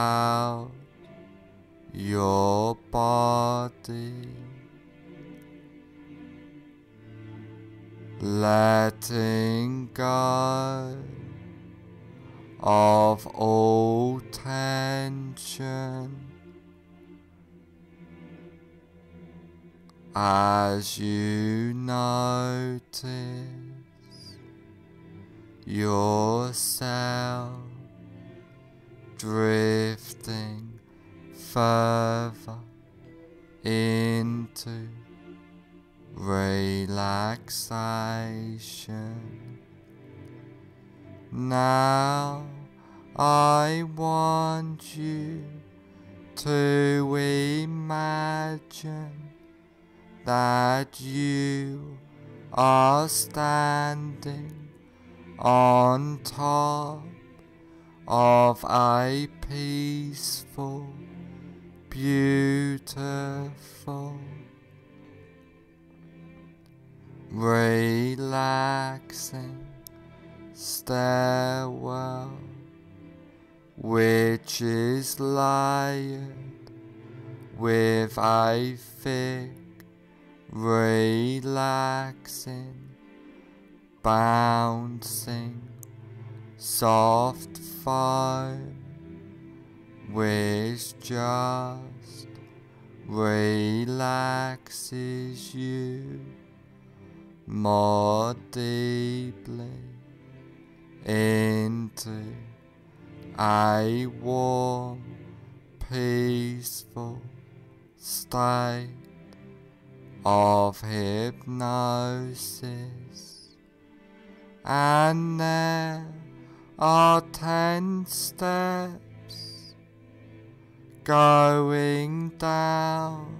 uh... relaxing stairwell which is layered with a thick relaxing, bouncing, soft foam which just relaxes you more deeply into a warm, peaceful state of hypnosis, and there are ten steps going down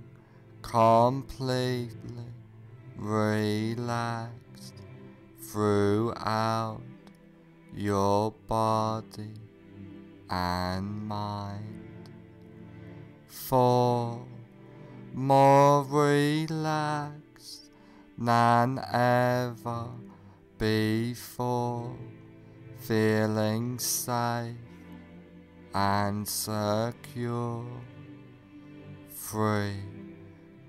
completely relaxed throughout your body and mind. Four, more relaxed than ever before, feeling safe and secure. Three,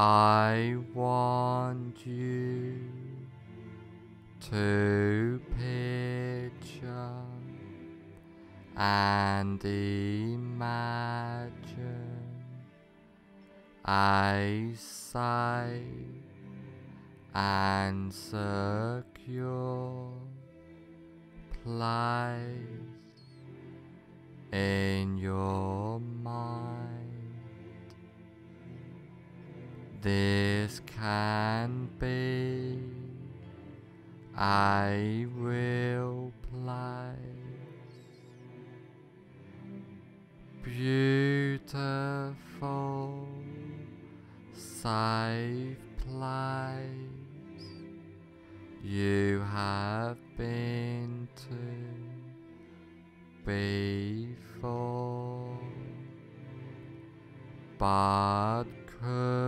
I want you to picture and imagine a safe and secure place in your mind. This can be I will place, beautiful, safe place you have been to before, but could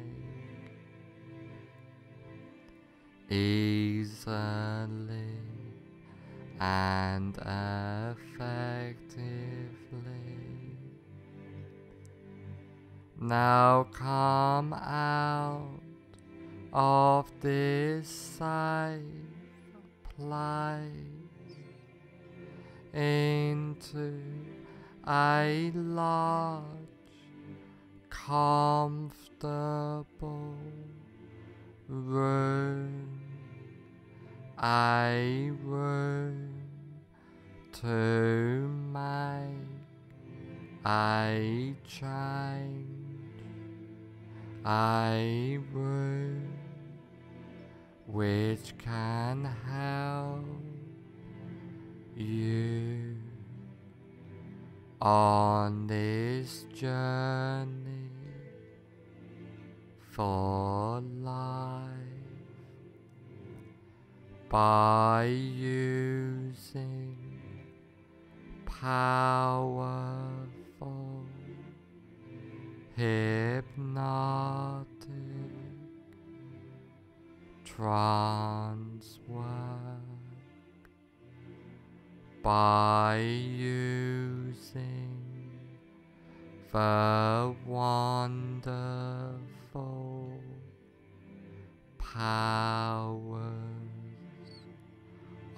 easily and effectively. Now come out of this safe place into a large, comfortable room, a room to make a change, a room which can help you on this journey for life by using powerful hypnotic trance work by using the wonderful powers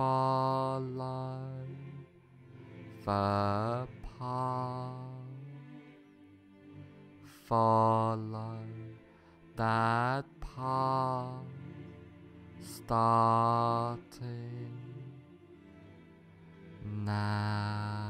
follow the path. Follow that path starting now.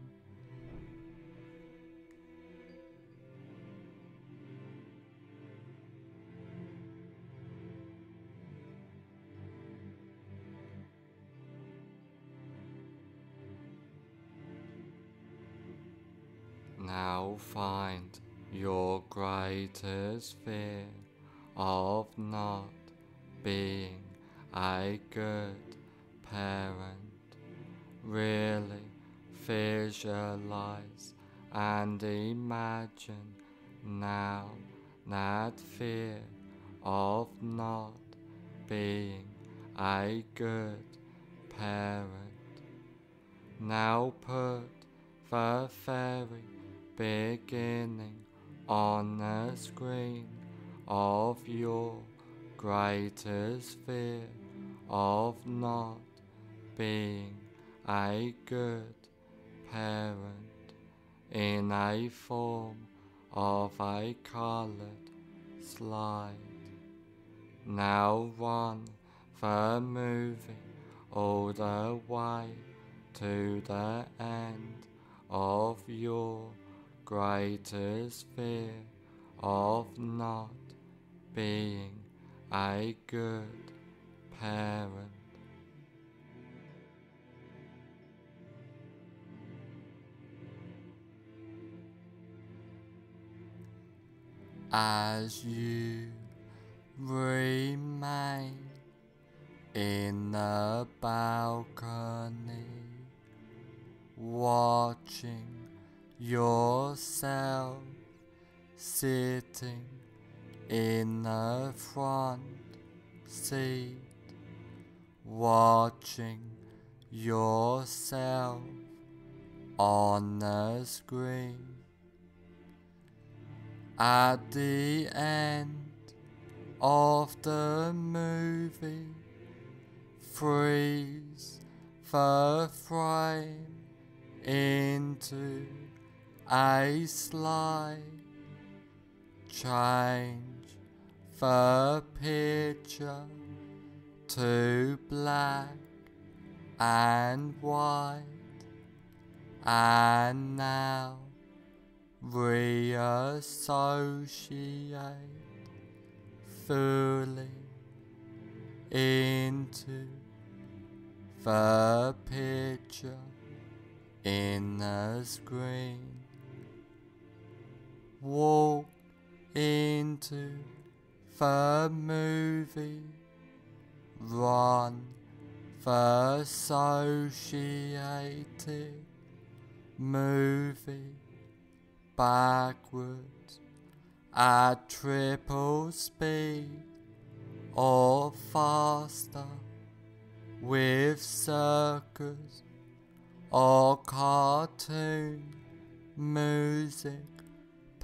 Find your greatest fear of not being a good parent. Really visualize and imagine now that fear of not being a good parent. Now put the fairy beginning on the screen of your greatest fear of not being a good parent in a form of a colored slide. Now run the movie all the way to the end of your greatest fear of not being a good parent. As you remain in the balcony, watching yourself sitting in the front seat, watching yourself on the screen. At the end of the movie, freeze the frame into a slide. Change the picture to black and white. And now reassociate fully into the picture in the screen. Walk into the movie. Run the associated movie. Backwards. At triple speed or faster. With circus or cartoon music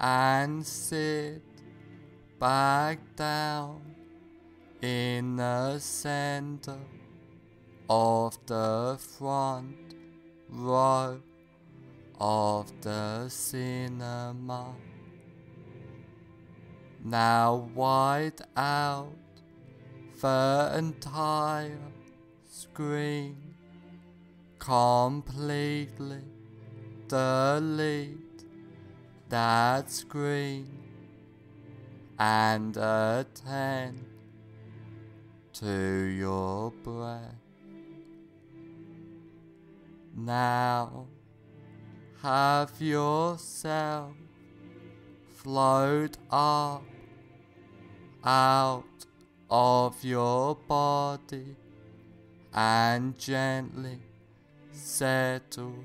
and sit back down in the center of the front row of the cinema. Now wide out the entire screen completely delete that screen and attend to your breath. Now have yourself float up out of your body and gently settle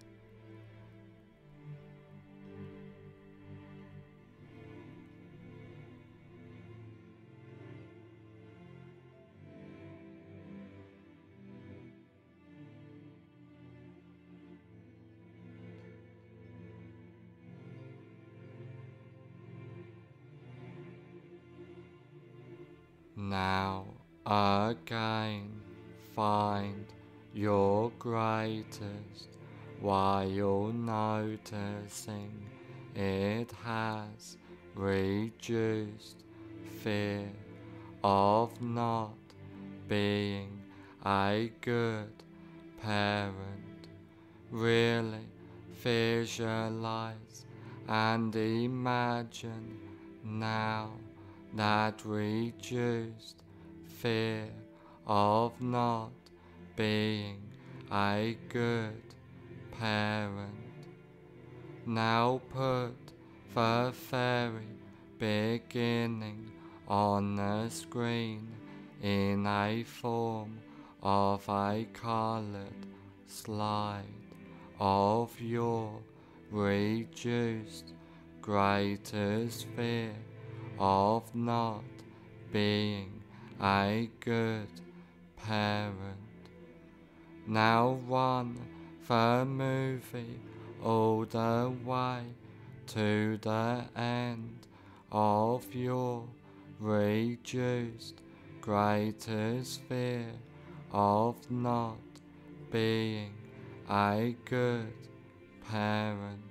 Now again find your greatest while noticing it has reduced fear of not being a good parent. Really visualize and imagine now that reduced fear of not being a good parent. Now put the fairy beginning on the screen in a form of a colored slide of your reduced greatest fear of not being a good parent. Now run the movie all the way to the end of your reduced greatest fear of not being a good parent.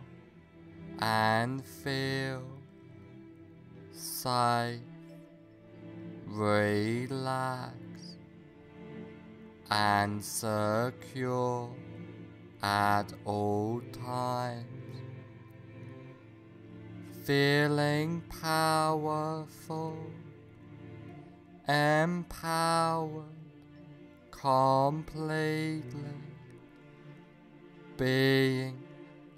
and feel safe, relaxed, and secure at all times. Feeling powerful, empowered completely, being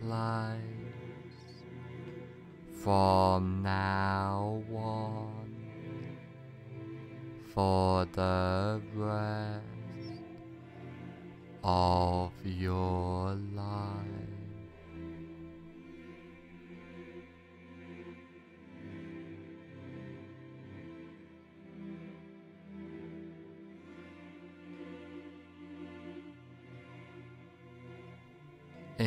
place from now on for the rest of your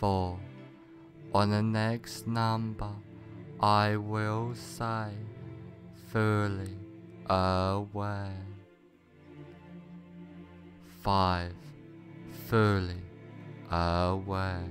Four, on the next number, I will say fully aware. Five, fully aware.